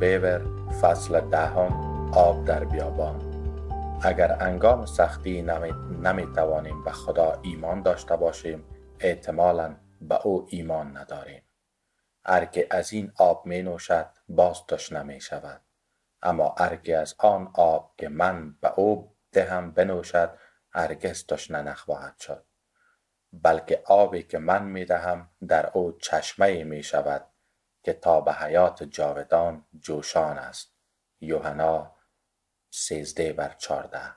بیور فصل دهم آب در بیابان. اگر انگام سختی نمی, توانیم به خدا ایمان داشته باشیم احتمالا به او ایمان نداریم. هر از این آب می نوشد باز تشنه می شود. اما هر از آن آب که من به او دهم بنوشد هرگز تشنه نخواهد شد. بلکه آبی که من می دهم در او چشمه می شود. که تا به حیات جاودان جوشان است. یوحنا سیزده بر چارده.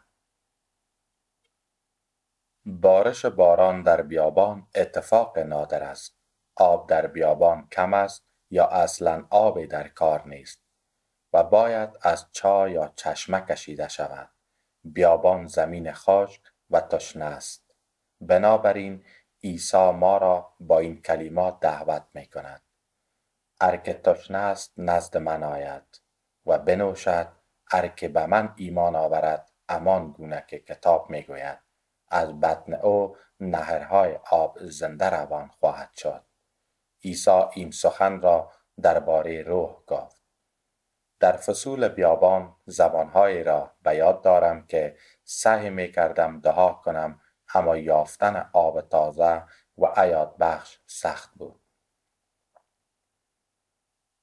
بارش باران در بیابان اتفاق نادر است. آب در بیابان کم است یا اصلا آبی در کار نیست و باید از چا یا چشمه کشیده شود. بیابان زمین خشک و تشنه است. بنابراین عیسی ما را با این کلمات دعوت می کند هر که تشنه است نزد من آید و بنوشد هر که به من ایمان آورد امان گونه که کتاب می گوید از بطن او نهرهای آب زنده روان خواهد شد. عیسی این سخن را درباره روح گفت. در فصول بیابان زبانهایی را به یاد دارم که سعی می کردم دها کنم اما یافتن آب تازه و عیاد بخش سخت بود.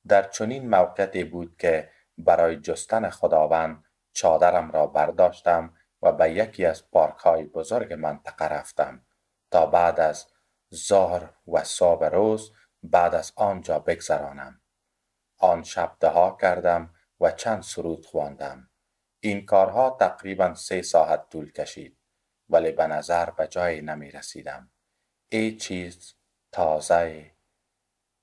در چنین موقعی بود که برای جستن خداوند چادرم را برداشتم و به یکی از پارک های بزرگ منطقه رفتم تا بعد از ظهر و صبح روز بعد از آنجا بگذرانم. آن شب دها کردم و چند سرود خواندم. این کارها تقریبا سه ساعت طول کشید ولی به نظر به جایی نمی رسیدم ای چیز تازه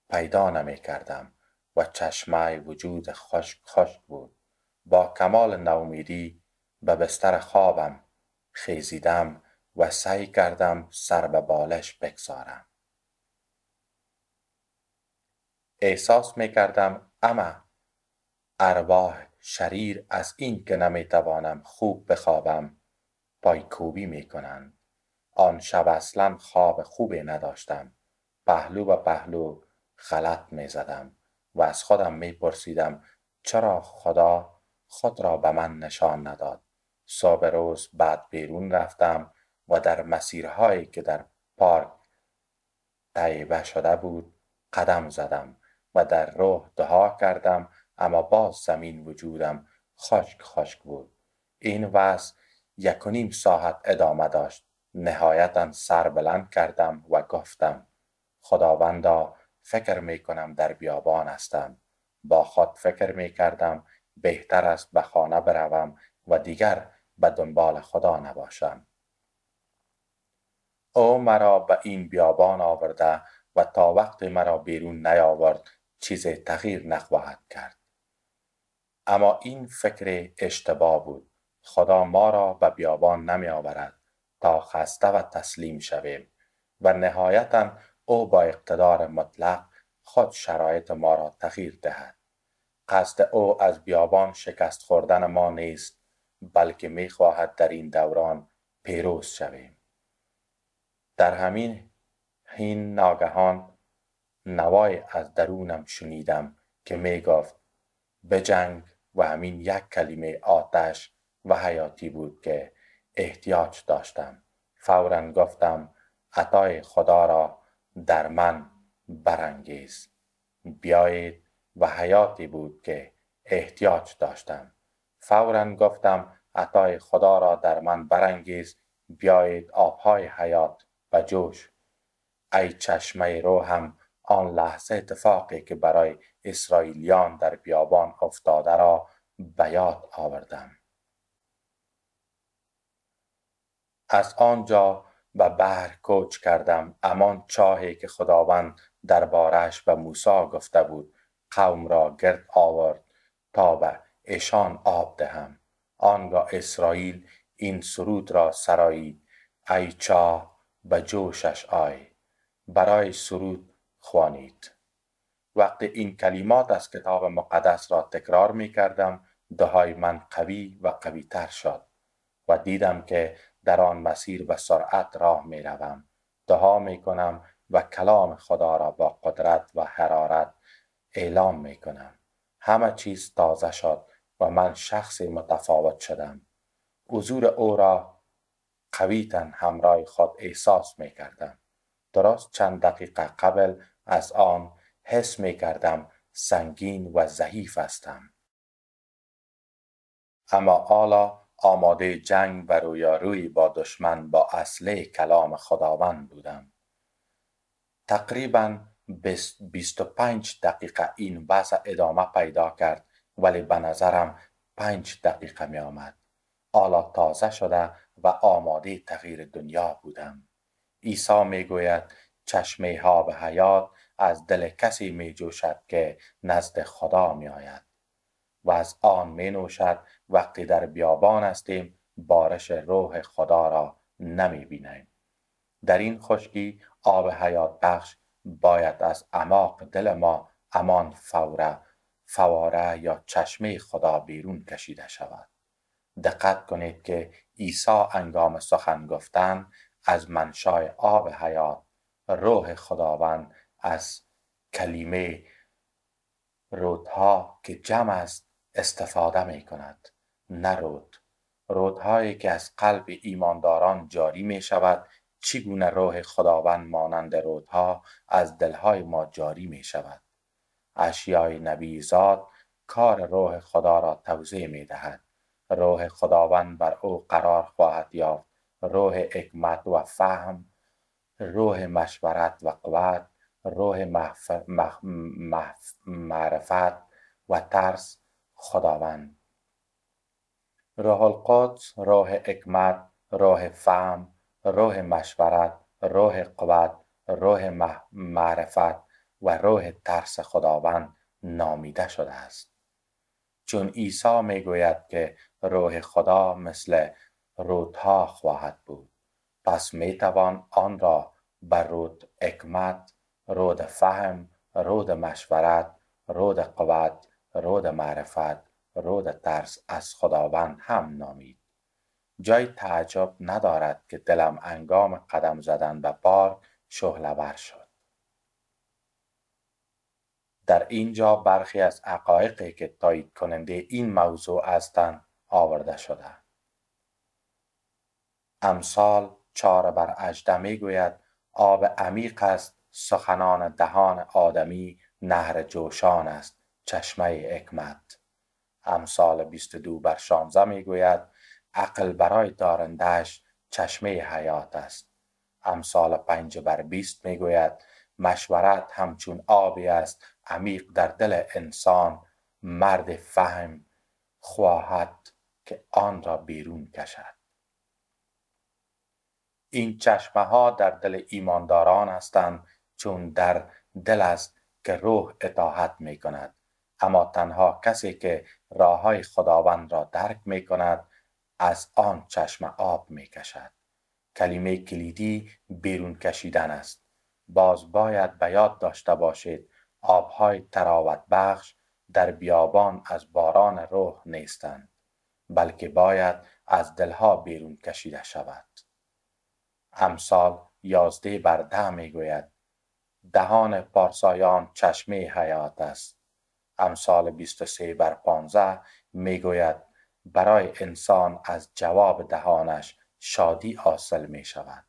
پیدا نمی کردم و چشمه وجود خشک خشک بود. با کمال نومیدی به بستر خوابم خیزیدم و سعی کردم سر به بالش بگذارم. احساس می کردم اما ارواح شریر از این که نمی توانم خوب بخوابم پایکوبی می کنند. آن شب اصلا خواب خوبی نداشتم. پهلو و پهلو غلط می زدم. و از خودم می پرسیدم چرا خدا خود را به من نشان نداد؟ صبح روز بعد بیرون رفتم و در مسیرهایی که در پارک طیبه شده بود قدم زدم و در روح دعا کردم اما باز زمین وجودم خشک خشک بود. این وضع یک و نیم ساعت ادامه داشت. نهایتا سر بلند کردم و گفتم خداوندا فکر می کنم در بیابان هستم. با خود فکر می کردم بهتر است به خانه بروم و دیگر به دنبال خدا نباشم. او مرا به این بیابان آورده و تا وقت مرا بیرون نیاورد چیز تغییر نخواهد کرد. اما این فکر اشتباه بود. خدا ما را به بیابان نمی آورد تا خسته و تسلیم شویم و نهایتا او با اقتدار مطلق خود شرایط ما را تغییر دهد. قصد او از بیابان شکست خوردن ما نیست بلکه می خواهد در این دوران پیروز شویم. در همین حین ناگهان نوای از درونم شنیدم که می گفت جنگ و همین یک کلمه آتش و حیاتی بود که احتیاج داشتم. فورا گفتم عطای خدا را در من برانگیز. بیایید و حیاتی بود که احتیاج داشتم. فورا گفتم عطای خدا را در من برانگیز. بیایید آبهای حیات و جوش. ای چشمه روحم آن لحظه اتفاقی که برای اسرائیلیان در بیابان افتاده را به یاد آوردم. از آنجا به بحر کوچ کردم. امان چاهی که خداوند دربارش به موسی گفته بود. قوم را گرد آورد تا به ایشان آب دهم. آنگاه اسرائیل این سرود را سرایید ای چاه به جوشش آی. برای سرود خوانید. وقتی این کلمات از کتاب مقدس را تکرار می کردم دهای من قوی و قوی تر شد و دیدم که در آن مسیر به سرعت راه می روم. دها می کنم و کلام خدا را با قدرت و حرارت اعلام می کنم. همه چیز تازه شد و من شخص متفاوت شدم. حضور او را قویتن همراه خود احساس می کردم. درست چند دقیقه قبل از آن حس می کردم سنگین و ضعیف هستم. اما حالا آماده جنگ و رویارویی با دشمن با اصله کلام خداوند بودم. تقریبا 25 دقیقه این وضع ادامه پیدا کرد ولی به نظرم پنج دقیقه می آمد. حالا تازه شده و آماده تغییر دنیا بودم. عیسی می گوید چشمه ها به حیات از دل کسی می جوشد که نزد خدا می آید. و از آن می نوشد وقتی در بیابان هستیم بارش روح خدا را نمی بینیم. در این خشکی آب حیات بخش باید از عماق دل ما امان فوره فواره یا چشمه خدا بیرون کشیده شود. دقت کنید که عیسی انگام سخن گفتن از منشای آب حیات روح خداوند از کلمه رودها که جمع است استفاده می کند نه رود. رودهایی که از قلب ایمانداران جاری می شود چگونه روح خداوند مانند رودها از دلهای ما جاری می شود اشیای نبی زاد کار روح خدا را توضیح می دهد روح خداوند بر او قرار خواهد یافت. روح حکمت و فهم روح مشورت و قوت روح معرفت و ترس خداوند. روح القدس روح حکمت روح فهم روح مشورت روح قوت روح معرفت و روح ترس خداوند نامیده شده است. چون عیسی می‌گوید که روح خدا مثل رودها خواهد بود پس می‌توان آن را بر رود حکمت رود فهم رود مشورت رود قوت رود معرفت رود ترس از خداوند هم نامید. جای تعجب ندارد که دلم انگام قدم زدن به پارک شهلور شد. در اینجا برخی از عقایقی که تایید کننده این موضوع هستند آورده شده. امثال چار بر اجده می گوید آب عمیق است سخنان دهان آدمی نهر جوشان است. چشمه حکمت. امثال 22 بر 16 می گوید عقل برای دارندش چشمه حیات است. امثال 5 بر 20 می گوید مشورت همچون آبی است عمیق در دل انسان. مرد فهم خواهد که آن را بیرون کشد. این چشمه ها در دل ایمانداران هستند چون در دل است که روح اطاعت می کند اما تنها کسی که راه های خداوند را درک می کند از آن چشم آب می کشد کلمه کلیدی بیرون کشیدن است. باز باید به یاد داشته باشید آبهای تراوت بخش در بیابان از باران روح نیستند بلکه باید از دلها بیرون کشیده شود. امثال یازده بر ده می گوید دهان پارسایان چشمه حیات است. امثال 23 بر 15 می گوید برای انسان از جواب دهانش شادی حاصل می شود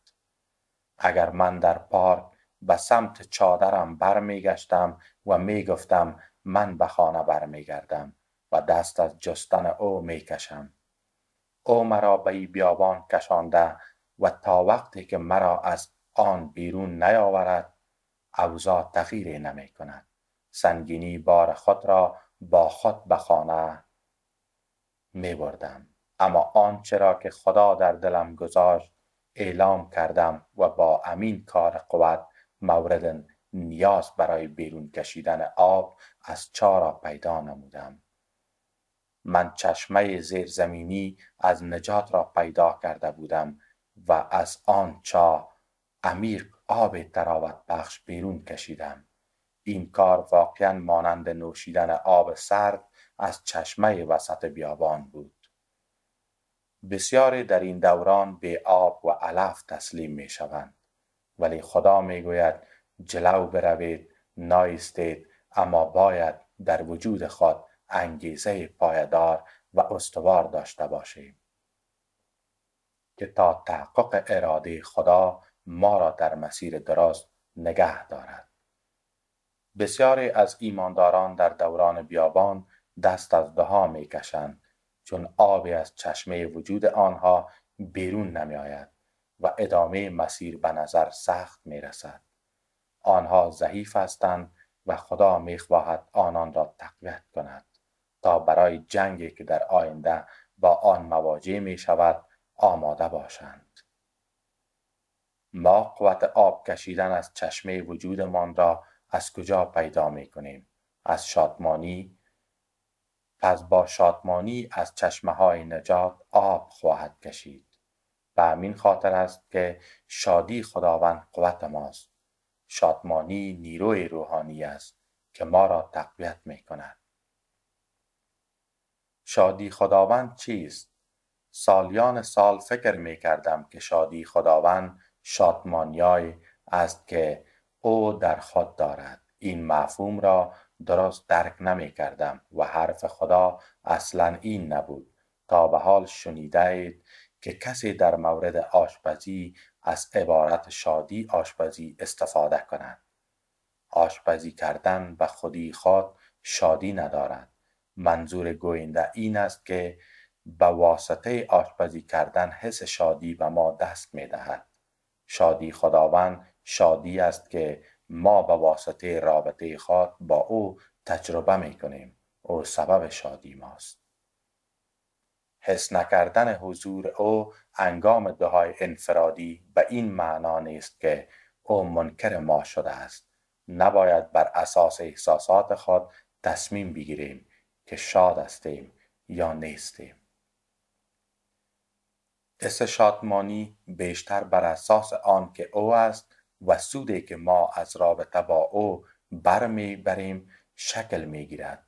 اگر من در پارک به سمت چادرم برمیگشتم و می‌گفتم من به خانه برمیگردم و دست از جستن او می‌کشم او مرا به بیابان کشانده و تا وقتی که مرا از آن بیرون نیاورد اوضاع تغییری نمی کند سنگینی بار خود را با خود به خانه می بردم. اما آنچه را که خدا در دلم گذاشت اعلام کردم و با امین کار قوت مورد نیاز برای بیرون کشیدن آب از چارا پیدا نمودم. من چشمه زیرزمینی از نجات را پیدا کرده بودم و از آن چا عمیق آب تراوت بخش بیرون کشیدم. این کار واقعا مانند نوشیدن آب سرد از چشمه وسط بیابان بود. بسیاری در این دوران به آب و علف تسلیم می شوند ولی خدا می گوید جلو بروید نایستید اما باید در وجود خود انگیزه پایدار و استوار داشته باشیم که تا تحقق اراده خدا ما را در مسیر درست نگه دارد. بسیاری از ایمانداران در دوران بیابان دست از دها می کشند چون آبی از چشمه وجود آنها بیرون نمی آید و ادامه مسیر به نظر سخت می رسد. آنها ضعیف هستند و خدا می خواهد آنان را تقویت کند تا برای جنگی که در آینده با آن مواجه می شود آماده باشند. ما قوت آب کشیدن از چشمه وجودمان را از کجا پیدا می کنیم؟ از شادمانی؟ پس با شادمانی از چشمه های نجات آب خواهد کشید. به همین خاطر است که شادی خداوند قوت ماست. شادمانی نیروی روحانی است که ما را تقویت می کند شادی خداوند چیست؟ سالیان سال فکر می کردم که شادی خداوند شادمانیای است که او در خود دارد. این مفهوم را درست درک نمی کردم و حرف خدا اصلا این نبود. تا به حال شنیده که کسی در مورد آشپزی از عبارت شادی آشپزی استفاده کند. آشپزی کردن به خودی خود شادی ندارد. منظور گوینده این است که به واسطه آشپزی کردن حس شادی به ما دست می دهد شادی خداوند شادی است که ما به واسطه رابطه خود با او تجربه می کنیم او سبب شادی ماست. حس نکردن حضور او انگام دعای انفرادی به این معنا نیست که او منکر ما شده است. نباید بر اساس احساسات خود تصمیم بگیریم که شاد هستیم یا نیستیم. حس شادمانی بیشتر بر اساس آن که او است و سودی که ما از رابطه با او برمیبریم شکل می‌گیرد.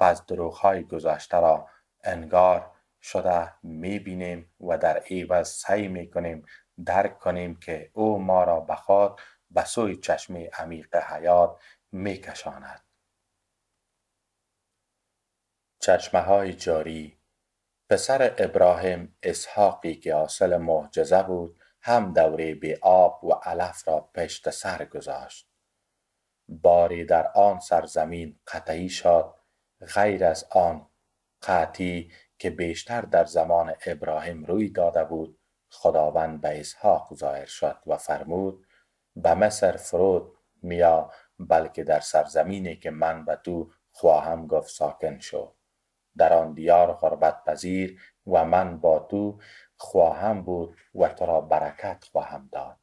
پس های گذشته را انگار شده می‌بینیم و در عوض سعی می‌کنیم درک کنیم که او ما را به خود به سوی چشم عمیق حیات میکشاند. چشمه های جاری پسر ابراهیم اسحاقی که حاصل معجزه بود هم دوره به آب و علف را پشت سر گذاشت. باری در آن سرزمین قطعی شد غیر از آن قطعی که بیشتر در زمان ابراهیم روی داده بود خداوند به اسحاق ظاهر شد و فرمود به مصر فرود میا بلکه در سرزمینی که من به تو خواهم گفت ساکن شو. در آن دیار غربت پذیر و من با تو خواهم بود و تو را برکت خواهم داد.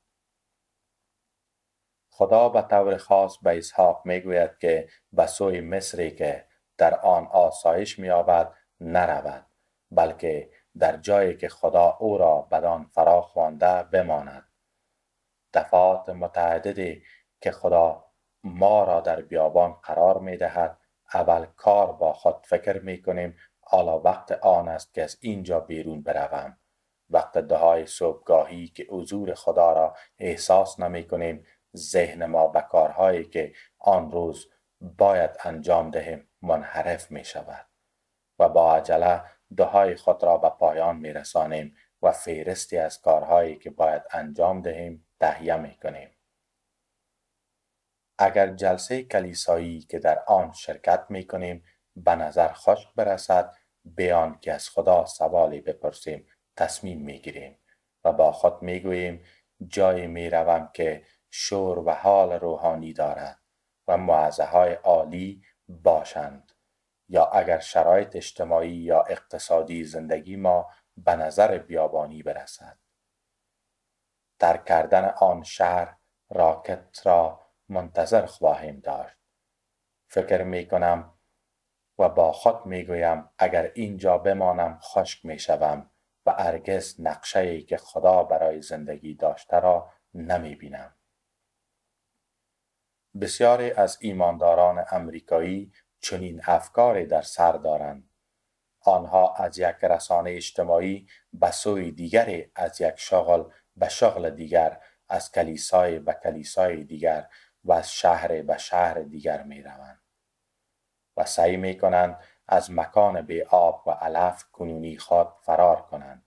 خدا به طور خاص به اسحاق می‌گوید که به سوی مصری که در آن آسایش مییابد نرود بلکه در جایی که خدا او را بدان فرا خوانده بماند. دفعات متعددی که خدا ما را در بیابان قرار می دهد اول کار با خود فکر می کنیم حالا وقت آن است که از اینجا بیرون بروم. وقت دهای صبحگاهی که حضور خدا را احساس نمی کنیم ذهن ما به کارهایی که آن روز باید انجام دهیم منحرف می شود و با عجله دهای خود را به پایان می رسانیم و فیرستی از کارهایی که باید انجام دهیم تهیه می کنیم. اگر جلسه کلیسایی که در آن شرکت می کنیم به نظر خشک برسد بیان که از خدا سوالی بپرسیم تصمیم می گیریم و با خود می گوییم جایی می روم که شور و حال روحانی دارد و معزه های عالی باشند. یا اگر شرایط اجتماعی یا اقتصادی زندگی ما به نظر بیابانی برسد. ترک کردن آن شهر راکت را منتظر خواهیم داشت. فکر می کنم و با خود می گویم اگر اینجا بمانم خشک می شوم و ارگز نقشه ای که خدا برای زندگی داشته را نمی بینم. بسیاری از ایمانداران امریکایی چنین افکاری در سر دارند. آنها از یک رسانه اجتماعی به سوی دیگری از یک شغل به شغل دیگر از کلیسای به کلیسای دیگر و از شهر به شهر دیگر می روند و سعی می کنند از مکان بی آب و علف کنونی خود فرار کنند.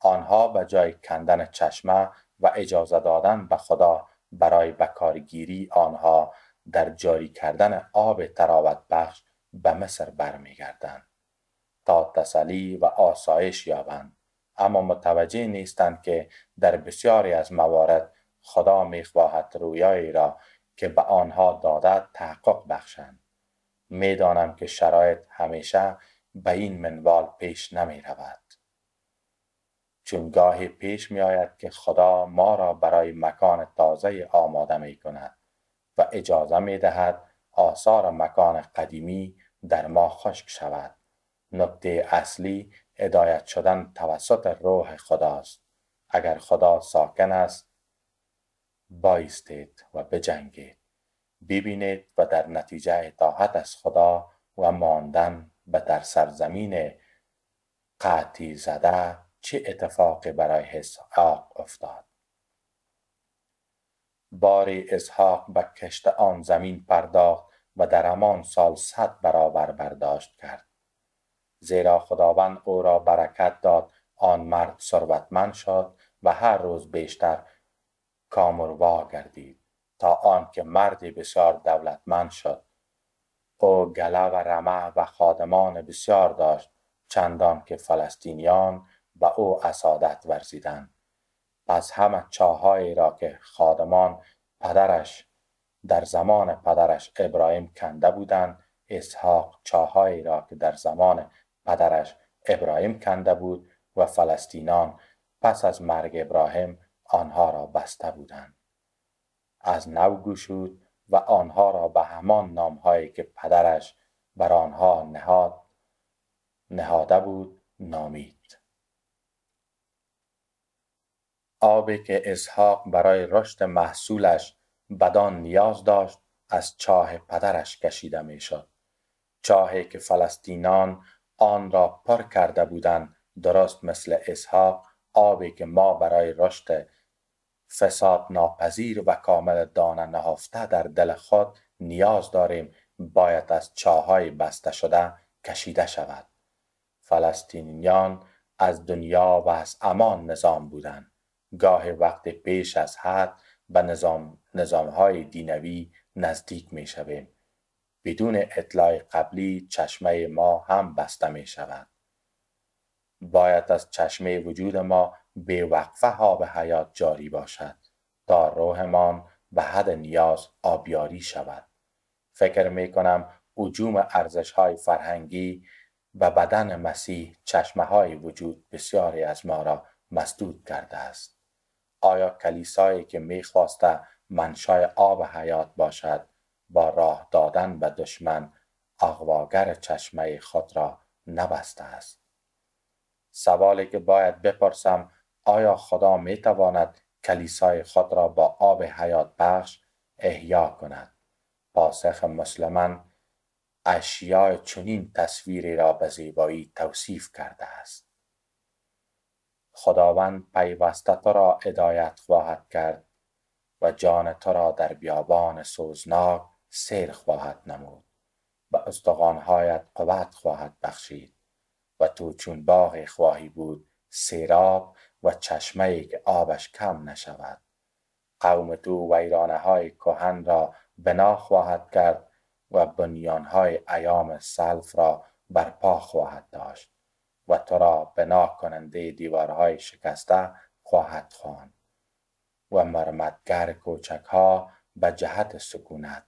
آنها به جای کندن چشمه و اجازه دادن به خدا برای بکارگیری آنها در جاری کردن آب تراوت بخش به مصر برمیگردند. تا تسلی و آسایش یابند. اما متوجه نیستند که در بسیاری از موارد خدا می‌خواهد رویایی را که به آنها داده تحقق بخشند. می‌دانم که شرایط همیشه به این منوال پیش نمی رود. چون گاهی پیش می آید که خدا ما را برای مکان تازه آماده می کند و اجازه می دهد آثار مکان قدیمی در ما خشک شود. نکته اصلی هدایت شدن توسط روح خداست. اگر خدا ساکن است بایستید و بجنگید. ببینید و در نتیجه اطاعت از خدا و ماندن به در سرزمین قطی زده چه اتفاقی برای اسحاق افتاد. باری اسحاق به کشت آن زمین پرداخت و در همان سال صد برابر برداشت کرد. زیرا خداوند او را برکت داد آن مرد ثروتمند شد و هر روز بیشتر کامروا گردید تا آنکه مردی بسیار دولتمند شد. او گله و رمه و خادمان بسیار داشت چندان که فلسطینیان به او اسادت ورزیدند. پس همه چاهایی را که خادمان پدرش در زمان پدرش ابراهیم کنده بودند اسحاق چاهایی را که در زمان پدرش ابراهیم کنده بود و فلسطینان پس از مرگ ابراهیم آنها را بسته بودند. از نو گشود و آنها را به همان نامهایی که پدرش بر آنها نهاد نهاده بود نامید. آبی که اسحاق برای رشد محصولش بدان نیاز داشت از چاه پدرش کشیده می‌شد. چاهی که فلسطینان آن را پر کرده بودند درست مثل اسحاق آبی که ما برای رشد فساد ناپذیر و کامل دانه نهفته در دل خود نیاز داریم باید از چاهای بسته شده کشیده شود. فلسطینیان از دنیا و از امان نظام بودند. گاه وقت پیش از حد به نظام نظامهای دینوی نزدیک می شویم. بدون اطلاع قبلی چشمه ما هم بسته می شود. باید از چشمه وجود ما به وقفه ها به حیات جاری باشد. تا روحمان به حد نیاز آبیاری شود. فکر می کنم وجوم ارزش های فرهنگی و بدن مسیح چشمه های وجود بسیاری از ما را مسدود کرده است. آیا کلیسایی که می‌خواسته منشای آب حیات باشد با راه دادن به دشمن اغواگر چشمه خود را نبسته است؟ سوالی که باید بپرسم آیا خدا می تواند کلیسای خود را با آب حیات بخش احیا کند؟ پاسخ مسلمان اشیاء چنین تصویری را به زیبایی توصیف کرده است. خداوند پیوسته تو را هدایت خواهد کرد و جان تو را در بیابان سوزناک سیر خواهد نمود و استخوانهایت قوت خواهد بخشید و تو چون باغ خواهی بود سیراب و چشمه که آبش کم نشود. قوم تو ویرانه های کهن را بنا خواهد کرد و بنیان های ایام سلف را برپا خواهد داشت و تو را بنا کننده دیوارهای شکسته خواهد خواند و مرمتگر کوچک ها به جهت سکونت.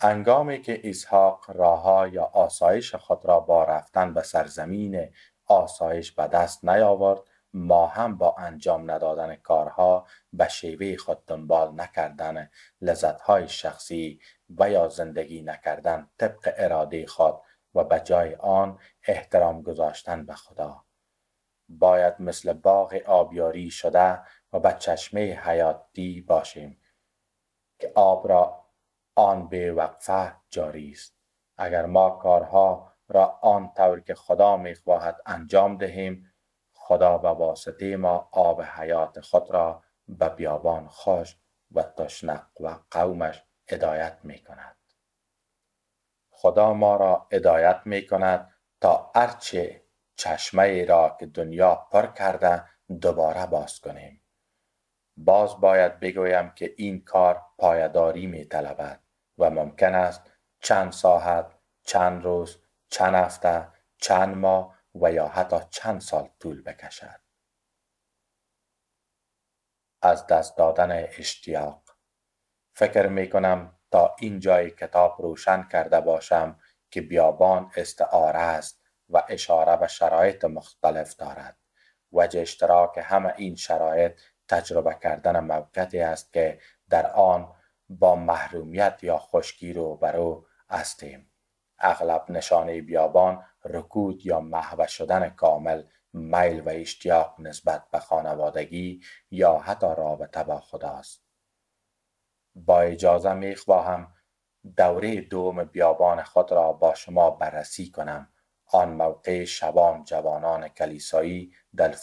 انگامی که اسحاق راهها یا آسایش خود را با رفتن به سرزمین آسایش به دست نیاورد. ما هم با انجام ندادن کارها به شیوه خود دنبال نکردن لذتهای شخصی و یا زندگی نکردن طبق اراده خود و به جای آن احترام گذاشتن به خدا. باید مثل باغ آبیاری شده و به چشمه حیاتی باشیم که آب را آن به وقفه جاری است. اگر ما کارها را آن طور که خدا می‌خواهد انجام دهیم خدا به واسطه ما آب حیات خود را به بیابان خوش و تشنق و قومش هدایت می کند. خدا ما را هدایت می کند تا هرچه چشمه را که دنیا پر کرده دوباره باز کنیم باز باید بگویم که این کار پایداری می طلبد و ممکن است چند ساعت چند روز چند هفته چند ماه و یا حتی چند سال طول بکشد. از دست دادن اشتیاق. فکر می کنم تا این جای کتاب روشن کرده باشم که بیابان استعاره است و اشاره به شرایط مختلف دارد وجه اشتراک همه این شرایط تجربه کردن موقعی است که در آن با محرومیت یا خشکی رو برو هستیم. اغلب نشانه بیابان رکود یا محو شدن کامل میل و اشتیاق نسبت به خانوادگی یا حتی رابطه با خداست با اجازه می خواهم دوره دوم بیابان خود را با شما بررسی کنم. آن موقع شبان جوانان کلیسایی در,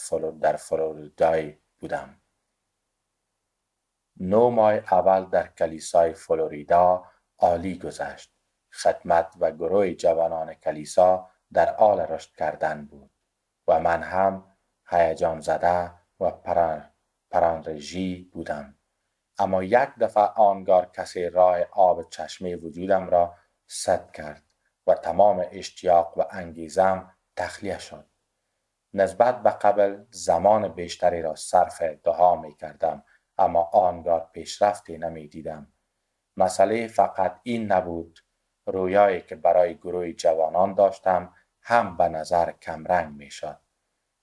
در فلوریدای بودم. نو ماه اول در کلیسای فلوریدا عالی گذشت. خدمت و گروه جوانان کلیسا در آل رشد کردن بود و من هم هیجان زده و پرانرژی بودم. اما یک دفعه آنگار کسی راه آب چشمه وجودم را سد کرد و تمام اشتیاق و انگیزم تخلیه شد. نسبت به قبل زمان بیشتری را صرف دعا می کردم اما آنگار پیشرفتی نمی دیدم. مسئله فقط این نبود رویایی که برای گروه جوانان داشتم هم به نظر کمرنگ می شد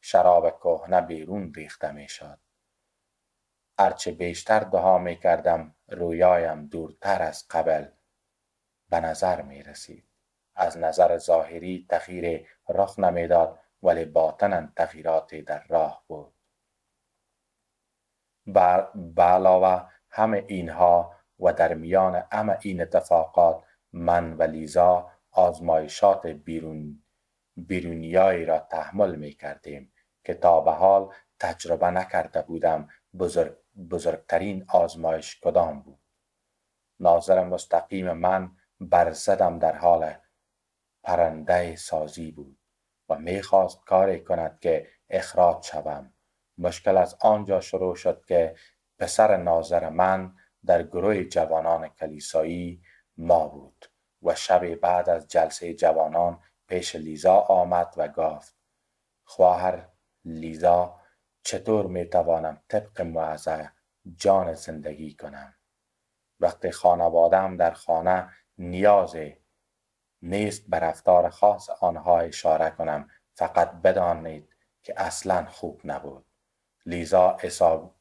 شراب کهنه بیرون ریخته می شد هرچه بیشتر دعا می کردم رویایم دورتر از قبل به نظر می رسید از نظر ظاهری تغییر رخ نمی‌داد ولی باطنا تغییراتی در راه بود. به علاوه همه اینها و در میان همه این اتفاقات من و لیزا آزمایشات بیرون بیرونیایی را تحمل می کردیم که تا به حال تجربه نکرده بودم بزرگ بزرگترین آزمایش کدام بود. ناظر مستقیم من بر زدم در حال پرنده سازی بود و می‌خواست کاری کند که اخراج شوم. مشکل از آنجا شروع شد که پسر ناظر من در گروه جوانان کلیسایی ما بود و شب بعد از جلسه جوانان پیش لیزا آمد و گفت خواهر لیزا چطور می توانم طبق موعظه جان زندگی کنم؟ وقتی خانوادم در خانه نیاز نیست به رفتار خاص آنها اشاره کنم فقط بدانید که اصلا خوب نبود. لیزا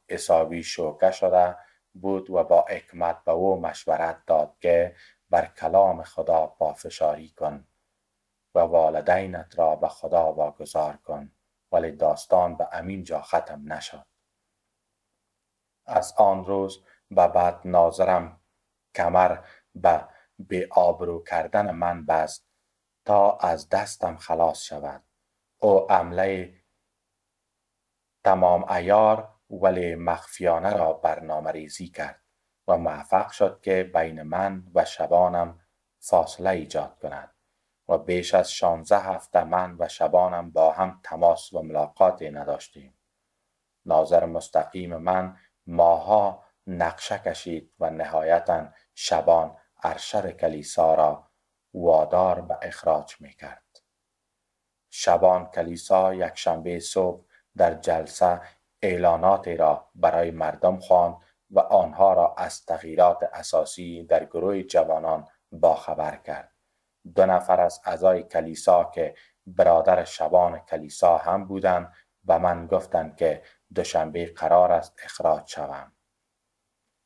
حسابی شوکه شده بود و با حکمت به او مشورت داد که بر کلام خدا پافشاری کن و والدینت را به خدا واگذار کن ولی داستان به امین جا ختم نشد. از آن روز به بعد ناظرم کمر به به آبرو کردن من بست تا از دستم خلاص شود. او عمله تمام ایار ولی مخفیانه را برنامه ریزی کرد و موفق شد که بین من و شبانم فاصله ایجاد کند و بیش از شانزه هفته من و شبانم با هم تماس و ملاقاتی نداشتیم ناظر مستقیم من ماها نقشه کشید و نهایتا شبان ارشد کلیسا را وادار به اخراج می کرد. شبان کلیسا یک شنبه صبح در جلسه اعلاناتی را برای مردم خواند و آنها را از تغییرات اساسی در گروه جوانان باخبر کرد. دو نفر از اعضای کلیسا که برادر شبان کلیسا هم بودند به من گفتند که دوشنبه قرار است اخراج شوم.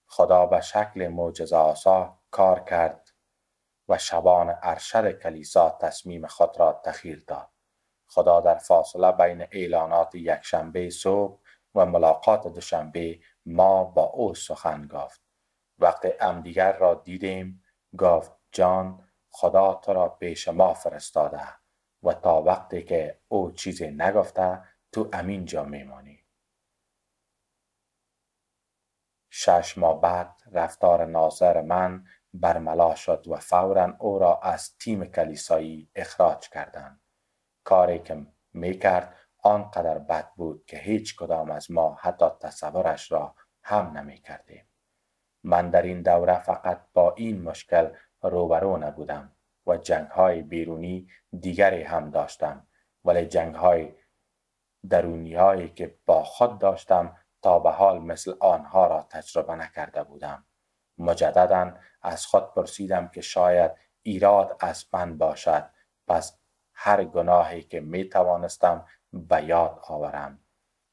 خدا به شکل معجزه آسا کار کرد و شبان ارشد کلیسا تصمیم خود را تخیر داد. خدا در فاصله بین اعلانات یکشنبه صبح و ملاقات دوشنبه ما با او سخن گفت. وقتی همدیگر را دیدیم گفت جان خدا تو را پیش ما فرستاده و تا وقتی که او چیزی نگفته تو امین جا میمانی. شش ماه بعد رفتار ناظر من برملا شد و فورا او را از تیم کلیسایی اخراج کردند کاری که می کرد آنقدر بد بود که هیچ کدام از ما حتی تصورش را هم نمی کردیم. من در این دوره فقط با این مشکل روبرو نبودم و جنگ های بیرونی دیگری هم داشتم ولی جنگ های درونی هایی که با خود داشتم تا به حال مثل آنها را تجربه نکرده بودم مجددا از خود پرسیدم که شاید ایراد از من باشد پس هر گناهی که می توانستم به یاد آورم.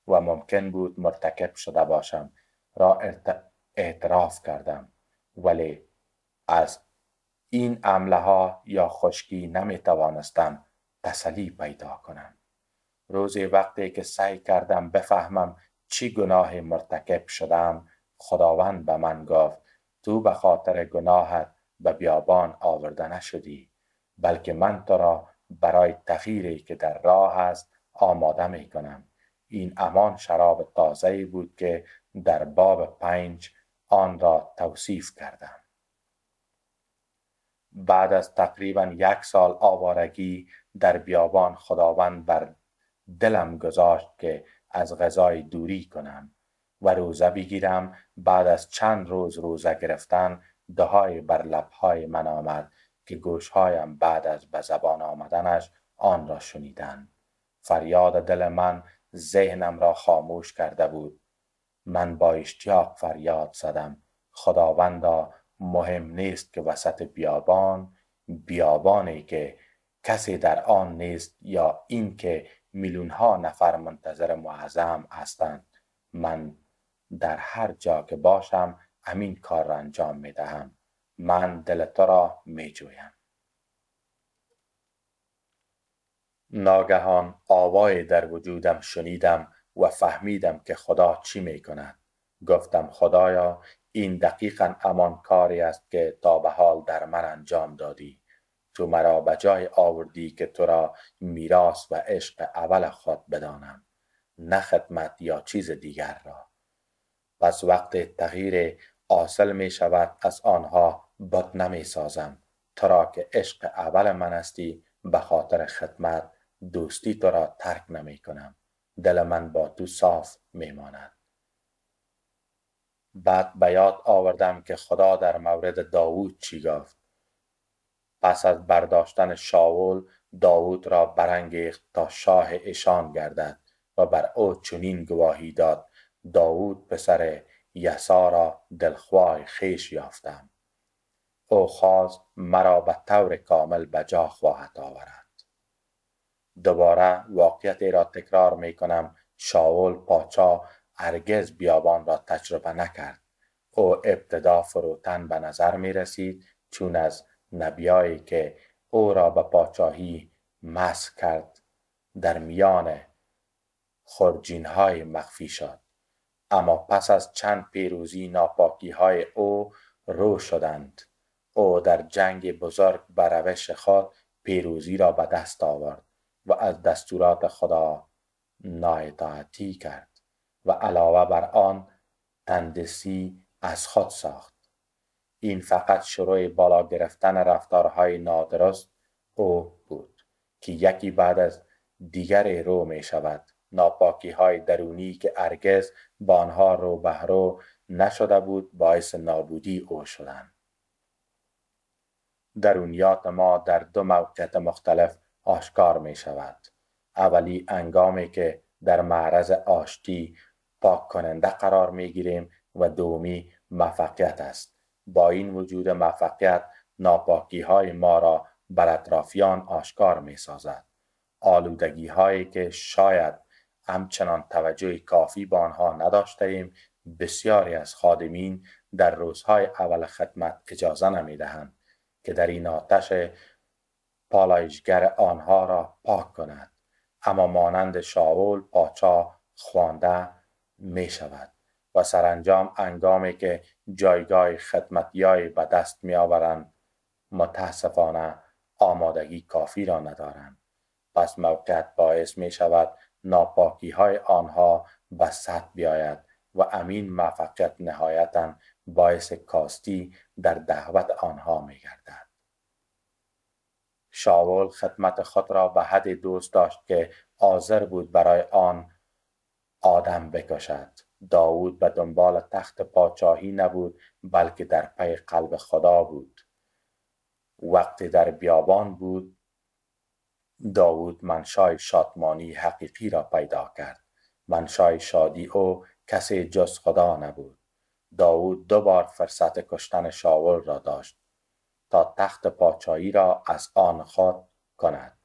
و ممکن بود مرتکب شده باشم. را اعتراف کردم. ولی از این عمله ها یا خشکی نمی توانستم تسلی پیدا کنم. روزی وقتی که سعی کردم بفهمم چی گناه مرتکب شدم خداوند به من گفت تو به خاطر گناهت به بیابان آورده نشدی بلکه من تو را برای تغییری که در راه است آماده می کنم این امان شراب تازه بود که در باب پنج آن را توصیف کردم. بعد از تقریبا یک سال آوارگی در بیابان خداوند بر دلم گذاشت که از غذای دوری کنم و روزه بگیرم. بعد از چند روز روزه گرفتن دهای بر لبهای من آمد که گوشهایم بعد از به زبان آمدنش آن را شنیدند فریاد دل من ذهنم را خاموش کرده بود. من با اشتیاق فریاد زدم. خداوندا مهم نیست که وسط بیابان بیابانی که کسی در آن نیست یا اینکه میلیون ها نفر منتظر معظم هستند. من در هر جا که باشم همین کار را انجام می دهم من دل تو را می جویم ناگهان آوای در وجودم شنیدم و فهمیدم که خدا چی می کند گفتم خدایا این دقیقا همان کاری است که تا به حال در من انجام دادی. تو مرا به جای آوردی که تو را میراث و عشق اول خود بدانم نه خدمت یا چیز دیگر را. پس وقت تغییر حاصل می شود از آنها بد نمی سازم. تو را که عشق اول من هستی به خاطر خدمت دوستی تو را ترک نمی کنم دل من با تو صاف می ماند بعد به یاد آوردم که خدا در مورد داوود چی گفت. پس از برداشتن شاول داوود را برانگیخت تا شاه ایشان گردد و بر او چنین گواهی داد. داوود پسر یسا را دلخواه خیش یافتم. او خواست مرا به طور کامل به جا خواهد آورد. دوباره واقعیتی را تکرار می کنم شاول پاچا هرگز بیابان را تجربه نکرد. او ابتدا فروتن به نظر می رسید چون از نبیایی که او را به پاچاهی مس کرد در میان خرجین های مخفی شد. اما پس از چند پیروزی ناپاکی های او رو شدند. او در جنگ بزرگ به روش خود پیروزی را به دست آورد. و از دستورات خدا نااطاعتی کرد و علاوه بر آن تندسی از خود ساخت. این فقط شروع بالا گرفتن رفتارهای نادرست او بود که یکی بعد از دیگر رو می شود. ناپاکی های درونی که ارگز با آنها رو بهرو نشده بود باعث نابودی او شدند. درونیات ما در دو موقعیت مختلف آشکار می شود اولی انگامی که در معرض آشتی پاک کننده قرار می گیریم و دومی موفقیت است. با این وجود موفقیت ناپاکی های ما را بر اطرافیان آشکار می سازد. آلودگی هایی که شاید همچنان توجه کافی به آنها نداشته ایم بسیاری از خادمین در روزهای اول خدمت اجازه نمی دهند که در این آتش پالایشگر آنها را پاک کند اما مانند شاول پاچا خوانده می شود و سرانجام انگامی که جایگاه خدمتیای به دست می آورند متاسفانه آمادگی کافی را ندارند پس موقعیت باعث می شود ناپاکی های آنها به سطح بیاید و امین موفقیت نهایتا باعث کاستی در دعوت آنها می گردد. شاول خدمت خود را به حد دوست داشت که آذر بود برای آن آدم بکشد. داود به دنبال تخت پاچاهی نبود بلکه در پی قلب خدا بود. وقتی در بیابان بود داود منشای شادمانی حقیقی را پیدا کرد. منشای شادی او کسی جز خدا نبود. داود دو بار فرصت کشتن شاول را داشت. تا تخت پاچایی را از آن خود کند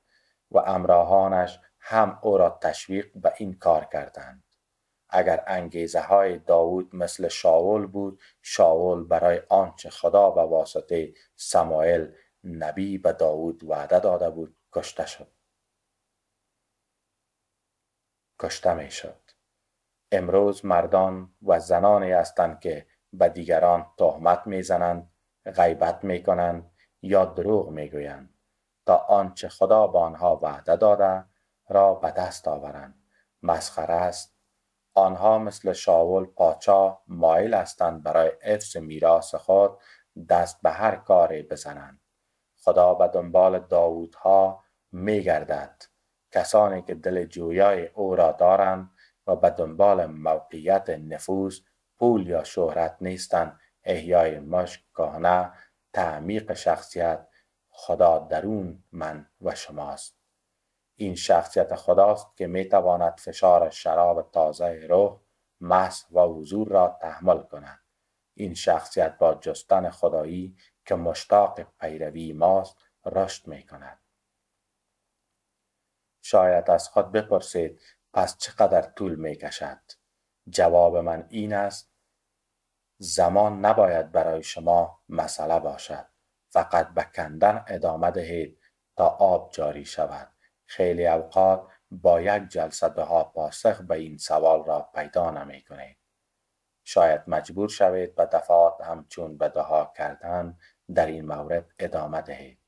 و امراهانش هم او را تشویق به این کار کردند. اگر انگیزه های داود مثل شاول بود شاول برای آنچه خدا به واسطه سمایل نبی به داود وعده داده بود کشته شد. کشته می شد. امروز مردان و زنانی هستند که به دیگران تهمت می‌زنند غیبت می‌کنند یا دروغ می‌گویند. تا آنچه خدا به آنها وعده داده را به دست آورند. مسخره است. آنها مثل شاول پاچا مایل هستند برای حفظ میراث خود دست به هر کاری بزنند. خدا به دنبال داوودها میگردد. کسانی که دل جویای او را دارند و به دنبال موقعیت نفوذ پول یا شهرت نیستند. احیای مشک کهنه تعمیق شخصیت خدا درون من و شماست. این شخصیت خداست که می تواند فشار شراب تازه روح محض و حضور را تحمل کند. این شخصیت با جستن خدایی که مشتاق پیروی ماست رشد می کند شاید از خود بپرسید پس چقدر طول می کشد جواب من این است زمان نباید برای شما مسئله باشد فقط به کندن ادامه دهید تا آب جاری شود خیلی اوقات با یک جلسه دها پاسخ به این سوال را پیدا نمی کنید. شاید مجبور شوید به دفعات همچون به دها کردن در این مورد ادامه دهید.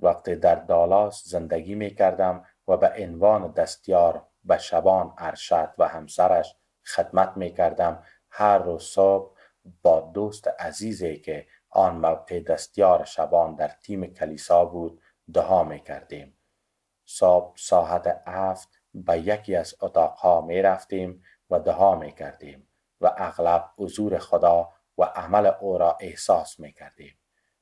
وقتی در دالاس زندگی می کردم و به عنوان دستیار به شبان ارشد و همسرش خدمت می کردم هر روز صبح با دوست عزیزی که آن موقع دستیار شبان در تیم کلیسا بود دها می کردیم. صبح ساعت هفت به یکی از اتاقها می رفتیم و دها می کردیم و اغلب حضور خدا و عمل او را احساس می کردیم.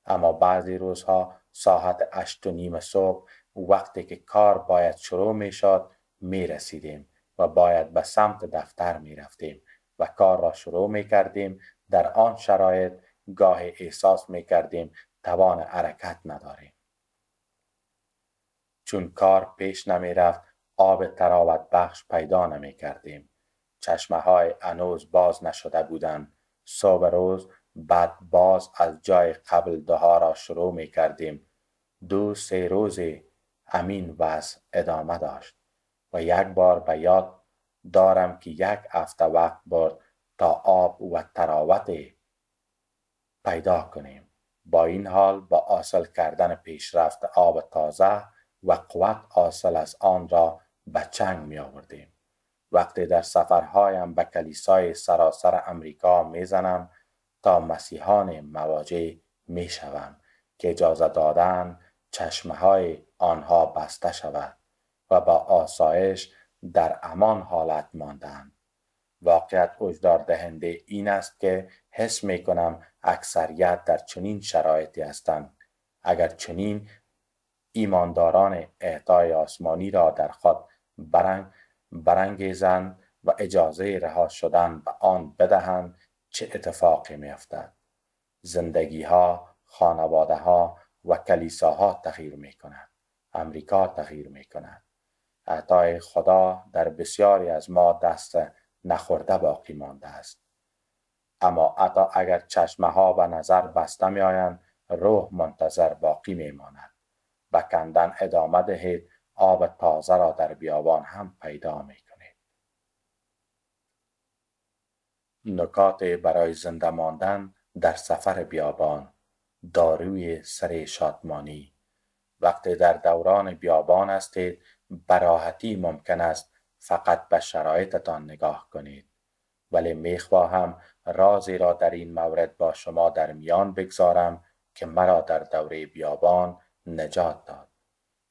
اما بعضی روزها ساعت هشت و نیم صبح وقتی که کار باید شروع می شد می رسیدیم و باید به سمت دفتر می رفتیم و کار را شروع می کردیم در آن شرایط گاه احساس می کردیم توان حرکت نداریم. چون کار پیش نمی رفت آب تراوت بخش پیدا نمی کردیم. چشمه های انوز باز نشده بودند. صبح روز بعد باز از جای قبل دها را شروع می کردیم. دو سه روزی امین وضع ادامه داشت و یک بار به یاد دارم که یک هفته وقت برد تا آب و تراوت پیدا کنیم. با این حال با آسل کردن پیشرفت آب تازه و قوت حاصل از آن را به چنگ می آوردیم. وقتی در سفرهایم به کلیسای سراسر امریکا می‌زنم تا مسیحان مواجه می شوم که اجازه دادن چشمه های آنها بسته شود و با آسایش در امان حالت ماندند. واقعیت اجدار دهنده این است که حس می کنم اکثریت در چنین شرایطی هستند. اگر چنین ایمانداران اعطای آسمانی را در خود برنگ برانگیزند و اجازه رها شدن به آن بدهند چه اتفاقی میافتد زندگی ها خانواده ها و کلیساها تغییر می کند امریکا تغییر می کند اعطای خدا در بسیاری از ما دست نخورده باقی مانده است. اما عطا اگر چشمه ها و نظر بسته می آیند روح منتظر باقی می ماند به کندن ادامه دهید آب تازه را در بیابان هم پیدا می کنید. نکات برای زنده ماندن در سفر بیابان داروی سر شادمانی. وقتی در دوران بیابان هستید براحتی ممکن است فقط به شرایطتان نگاه کنید. ولی می‌خواهم رازی را در این مورد با شما در میان بگذارم که مرا در دوره بیابان نجات داد.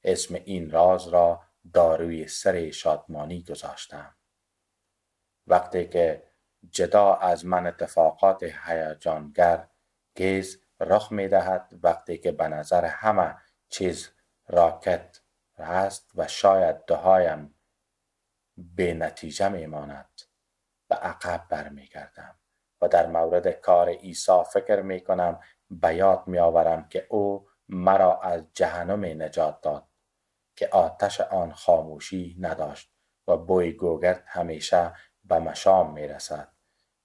اسم این راز را داروی سر شادمانی گذاشتم. وقتی که جدا از من اتفاقات هیجانگر گیز رخ می دهد وقتی که به نظر همه چیز راکت است و شاید دهایم به نتیجه می ماند به عقب برمیگردم و در مورد کار عیسی فکر می کنم به یاد می آورم که او مرا از جهنم نجات داد که آتش آن خاموشی نداشت و بوی گوگرد همیشه به مشام می رسد.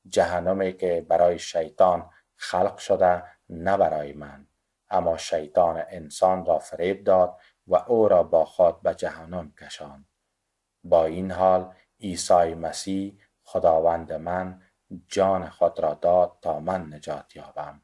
جهنمی که برای شیطان خلق شده نه برای من. اما شیطان انسان را فریب داد و او را با خود به جهنم کشاند. با این حال عیسی مسیح خداوند من جان خود را داد تا من نجات یابم.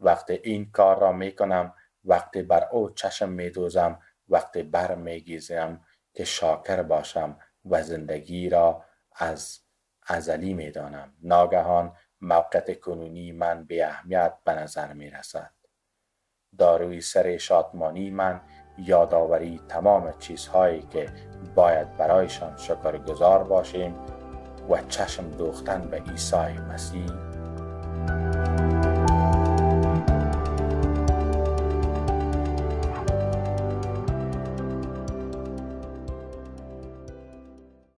وقتی این کار را می کنم وقتی بر او چشم می دوزم وقتی بر می گیزم که شاکر باشم و زندگی را از ازلی می دانم. ناگهان موقت کنونی من به اهمیت به نظر می رسد. داروی سر شادمانی من یادآوری تمام چیزهایی که باید برایشان شکرگزار باشیم و چشم دوختن به عیسی مسیح.